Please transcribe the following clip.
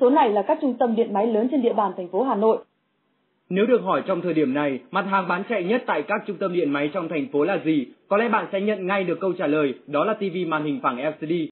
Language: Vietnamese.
số này là các trung tâm điện máy lớn trên địa bàn thành phố Hà Nội. Nếu được hỏi trong thời điểm này, mặt hàng bán chạy nhất tại các trung tâm điện máy trong thành phố là gì, có lẽ bạn sẽ nhận ngay được câu trả lời, đó là TV màn hình phẳng LCD